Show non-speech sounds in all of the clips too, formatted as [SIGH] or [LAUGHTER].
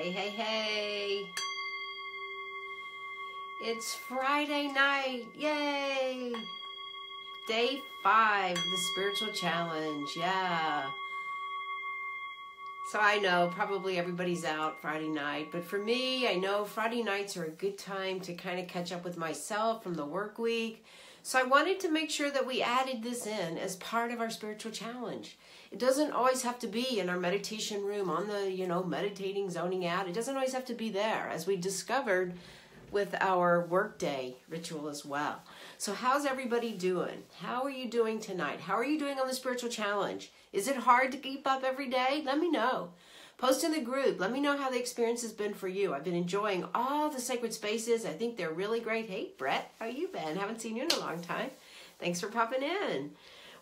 Hey, hey, hey. It's Friday night. Yay! Day five the spiritual challenge. Yeah. So I know probably everybody's out Friday night, but for me, I know Friday nights are a good time to kind of catch up with myself from the work week. So I wanted to make sure that we added this in as part of our spiritual challenge. It doesn't always have to be in our meditation room on the, you know, meditating, zoning out. It doesn't always have to be there, as we discovered with our workday ritual as well. So, how's everybody doing? How are you doing tonight? How are you doing on the spiritual challenge? Is it hard to keep up every day? Let me know. Post in the group. Let me know how the experience has been for you. I've been enjoying all the sacred spaces. I think they're really great. Hey, Brett, how you been? Haven't seen you in a long time. Thanks for popping in.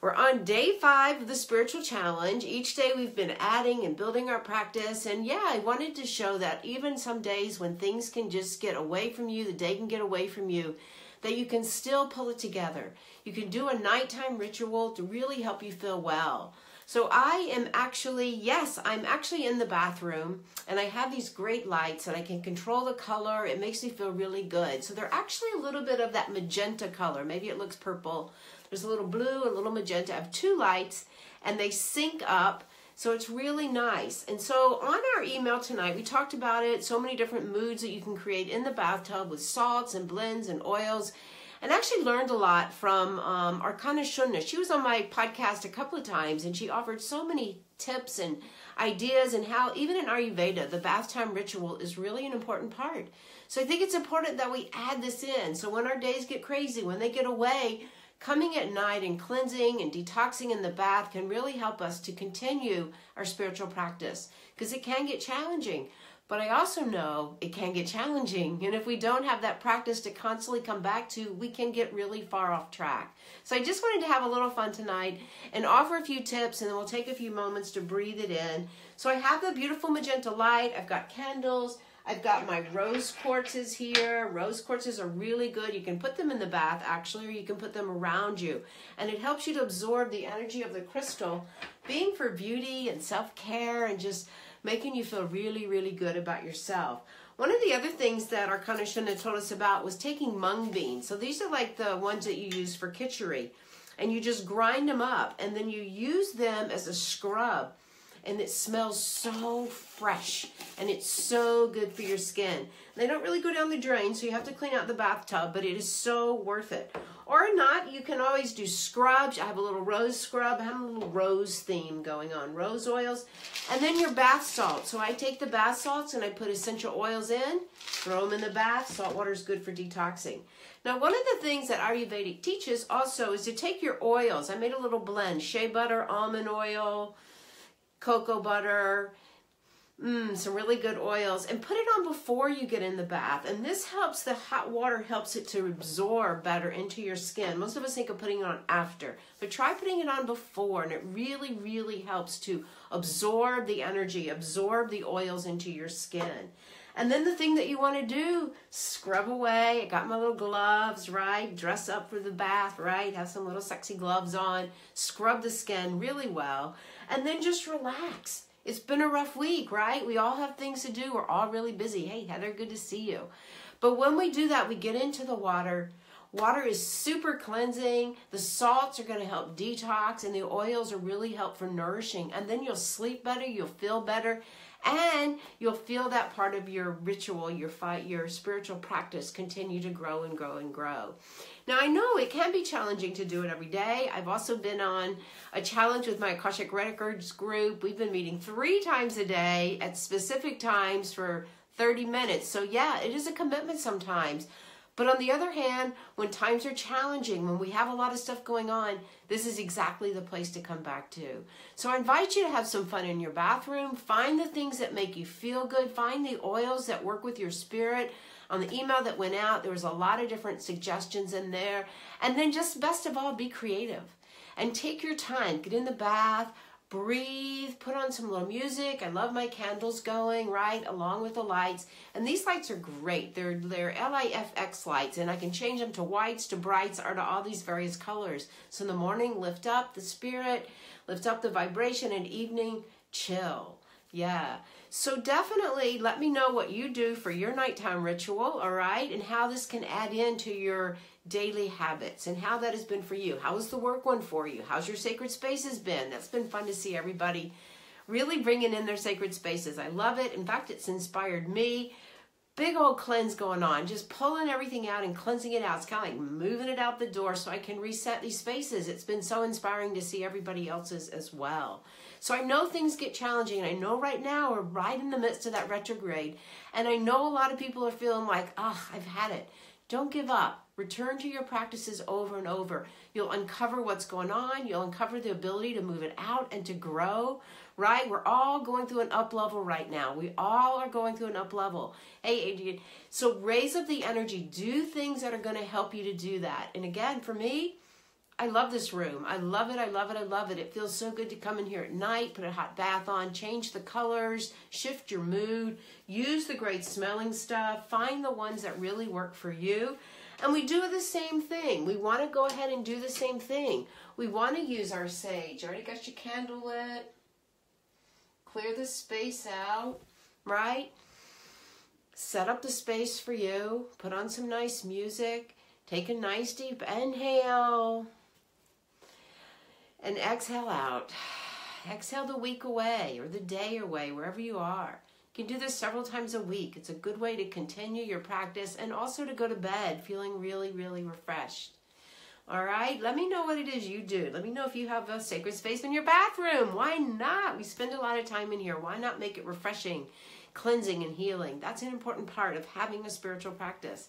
We're on day five of the spiritual challenge. Each day we've been adding and building our practice. And yeah, I wanted to show that even some days when things can just get away from you, the day can get away from you, that you can still pull it together. You can do a nighttime ritual to really help you feel well. So I am actually, yes, I'm actually in the bathroom and I have these great lights and I can control the color. It makes me feel really good. So they're actually a little bit of that magenta color. Maybe it looks purple there's a little blue a little magenta. I have two lights and they sync up. So it's really nice. And so on our email tonight, we talked about it, so many different moods that you can create in the bathtub with salts and blends and oils. And actually learned a lot from um, Acharya Shunya. She was on my podcast a couple of times and she offered so many tips and ideas and how even in Ayurveda, the bath time ritual is really an important part. So I think it's important that we add this in. So when our days get crazy, when they get away, Coming at night and cleansing and detoxing in the bath can really help us to continue our spiritual practice because it can get challenging. But I also know it can get challenging. And if we don't have that practice to constantly come back to, we can get really far off track. So I just wanted to have a little fun tonight and offer a few tips, and then we'll take a few moments to breathe it in. So I have the beautiful magenta light, I've got candles, I've got my rose quartzes here. Rose quartzes are really good. You can put them in the bath actually, or you can put them around you. And it helps you to absorb the energy of the crystal, being for beauty and self-care and just making you feel really, really good about yourself. One of the other things that Acharya Shunya told us about was taking mung beans. So these are like the ones that you use for kitchery. And you just grind them up and then you use them as a scrub and it smells so fresh and it's so good for your skin. They don't really go down the drain, so you have to clean out the bathtub, but it is so worth it. Or not, you can always do scrubs. I have a little rose scrub. I have a little rose theme going on, rose oils. And then your bath salt. So I take the bath salts and I put essential oils in, throw them in the bath. Salt water is good for detoxing. Now, one of the things that Ayurvedic teaches also is to take your oils. I made a little blend, shea butter, almond oil, cocoa butter, mm, some really good oils, and put it on before you get in the bath. And this helps, the hot water helps it to absorb better into your skin. Most of us think of putting it on after, but try putting it on before, and it really, really helps to absorb the energy, absorb the oils into your skin. And then the thing that you want to do, scrub away. I got my little gloves, right? Dress up for the bath, right? Have some little sexy gloves on. Scrub the skin really well and then just relax. It's been a rough week, right? We all have things to do. We're all really busy. Hey, Heather, good to see you. But when we do that, we get into the water. Water is super cleansing. The salts are going to help detox, and the oils are really help for nourishing. And then you'll sleep better, you'll feel better, and you'll feel that part of your ritual, your fight, your spiritual practice continue to grow and grow and grow. Now, I know it can be challenging to do it every day. I've also been on a challenge with my Akashic Records group. We've been meeting three times a day at specific times for 30 minutes. So, yeah, it is a commitment sometimes. But on the other hand, when times are challenging, when we have a lot of stuff going on, this is exactly the place to come back to. So I invite you to have some fun in your bathroom. Find the things that make you feel good. Find the oils that work with your spirit on the email that went out, there was a lot of different suggestions in there. And then just best of all, be creative and take your time. Get in the bath, breathe, put on some little music. I love my candles going, right, along with the lights. And these lights are great. They're, they're LIFX lights, and I can change them to whites, to brights, or to all these various colors. So in the morning, lift up the spirit, lift up the vibration, and evening, chill Yeah. So definitely let me know what you do for your nighttime ritual, all right? And how this can add into your daily habits and how that has been for you. How's the work one for you? How's your sacred spaces been? That's been fun to see everybody really bringing in their sacred spaces. I love it. In fact, it's inspired me. Big old cleanse going on, just pulling everything out and cleansing it out. It's kind of like moving it out the door so I can reset these spaces. It's been so inspiring to see everybody else's as well. So I know things get challenging, and I know right now we're right in the midst of that retrograde. And I know a lot of people are feeling like, oh, I've had it. Don't give up. Return to your practices over and over. You'll uncover what's going on. You'll uncover the ability to move it out and to grow, right? We're all going through an up level right now. We all are going through an up level. Hey, Adrian. So raise up the energy. Do things that are going to help you to do that. And again, for me, I love this room. I love it. I love it. I love it. It feels so good to come in here at night, put a hot bath on, change the colors, shift your mood, use the great smelling stuff, find the ones that really work for you. And we do the same thing. We want to go ahead and do the same thing. We want to use our sage. Already got your candle lit. Clear the space out, right? Set up the space for you. Put on some nice music. Take a nice deep inhale and exhale out. Exhale the week away or the day away, wherever you are. You can do this several times a week. It's a good way to continue your practice and also to go to bed feeling really, really refreshed. All right, let me know what it is you do. Let me know if you have a sacred space in your bathroom. Why not? We spend a lot of time in here. Why not make it refreshing, cleansing, and healing? That's an important part of having a spiritual practice.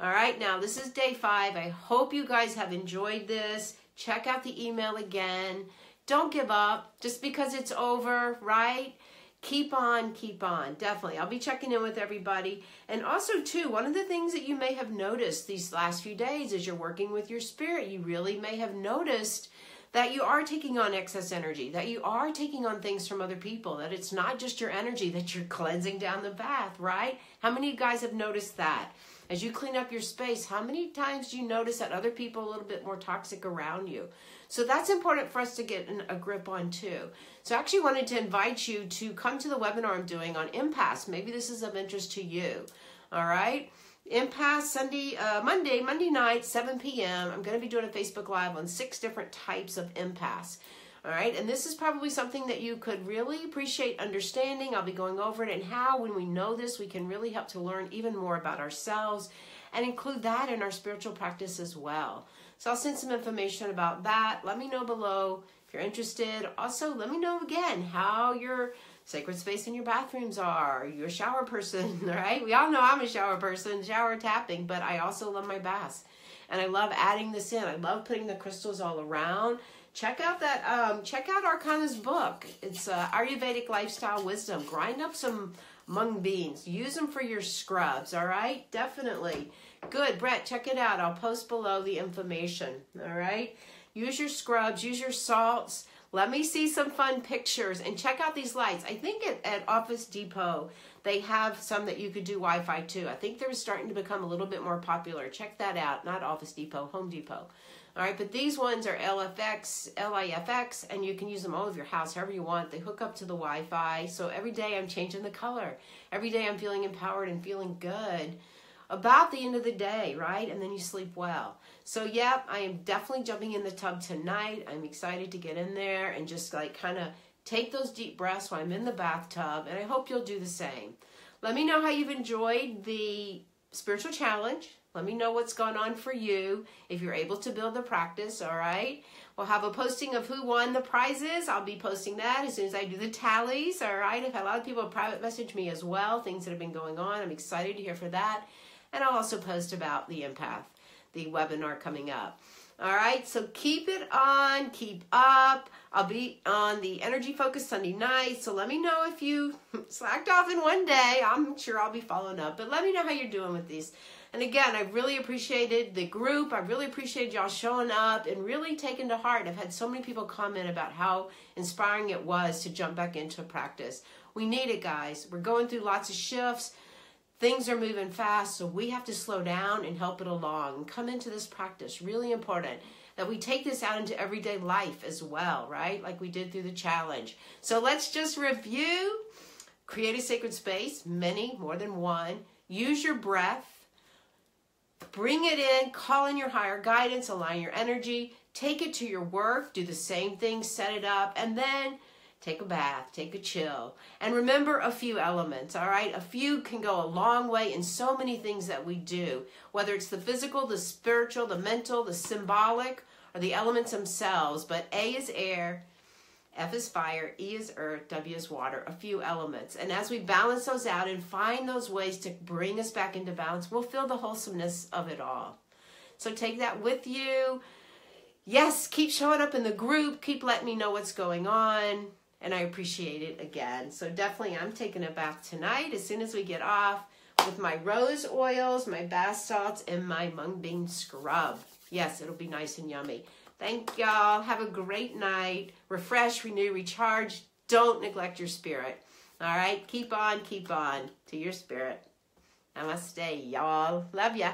All right, now this is day five. I hope you guys have enjoyed this. Check out the email again. Don't give up just because it's over, right? Keep on, keep on. Definitely. I'll be checking in with everybody. And also, too, one of the things that you may have noticed these last few days as you're working with your spirit, you really may have noticed that you are taking on excess energy, that you are taking on things from other people, that it's not just your energy that you're cleansing down the bath, right? How many of you guys have noticed that? As you clean up your space, how many times do you notice that other people are a little bit more toxic around you? So that's important for us to get a grip on too. So I actually wanted to invite you to come to the webinar I'm doing on empaths. Maybe this is of interest to you. All right. Empath Sunday, uh, Monday, Monday night, 7 p.m. I'm going to be doing a Facebook Live on six different types of empaths. All right, and this is probably something that you could really appreciate understanding. I'll be going over it and how, when we know this, we can really help to learn even more about ourselves and include that in our spiritual practice as well. So I'll send some information about that. Let me know below if you're interested. Also, let me know again how your sacred space in your bathrooms are. You're a shower person, [LAUGHS] right? We all know I'm a shower person, shower tapping, but I also love my baths. And I love adding this in. I love putting the crystals all around check out that um, check out Acharya's book. It's uh, Ayurvedic lifestyle wisdom. Grind up some mung beans. Use them for your scrubs. All right, definitely. Good, Brett. Check it out. I'll post below the information. All right. Use your scrubs. Use your salts. Let me see some fun pictures and check out these lights. I think at, at Office Depot they have some that you could do Wi-Fi too. I think they're starting to become a little bit more popular. Check that out. Not Office Depot, Home Depot. All right, but these ones are LFX, LIFX, and you can use them all over your house, however you want. They hook up to the Wi-Fi. So every day I'm changing the color. Every day I'm feeling empowered and feeling good about the end of the day, right? And then you sleep well. So, yep, I am definitely jumping in the tub tonight. I'm excited to get in there and just like kind of take those deep breaths while I'm in the bathtub. And I hope you'll do the same. Let me know how you've enjoyed the spiritual challenge. Let me know what's going on for you if you're able to build the practice, all right? We'll have a posting of who won the prizes. I'll be posting that as soon as I do the tallies, all right? I've had a lot of people private message me as well, things that have been going on. I'm excited to hear for that. And I'll also post about the empath, the webinar coming up. All right, so keep it on, keep up. I'll be on the Energy Focus Sunday night, so let me know if you [LAUGHS] slacked off in one day. I'm sure I'll be following up, but let me know how you're doing with these. And again, I really appreciated the group. I really appreciated y'all showing up and really taking to heart. I've had so many people comment about how inspiring it was to jump back into practice. We need it, guys. We're going through lots of shifts. Things are moving fast, so we have to slow down and help it along. Come into this practice, really important. that we take this out into everyday life as well, right? Like we did through the challenge. So let's just review. Create a sacred space, many, more than one. Use your breath. Bring it in, call in your higher guidance, align your energy, take it to your work, do the same thing, set it up, and then take a bath, take a chill. And remember a few elements, all right? A few can go a long way in so many things that we do, whether it's the physical, the spiritual, the mental, the symbolic, or the elements themselves. But A is air, F is fire, E is earth, W is water, a few elements. And as we balance those out and find those ways to bring us back into balance, we'll feel the wholesomeness of it all. So take that with you. Yes, keep showing up in the group. Keep letting me know what's going on and I appreciate it again. So definitely I'm taking a bath tonight as soon as we get off with my rose oils, my bath salts, and my mung bean scrub. Yes, it'll be nice and yummy. Thank y'all. Have a great night. Refresh, renew, recharge. Don't neglect your spirit. All right? Keep on, keep on to your spirit. Namaste, y'all. Love ya.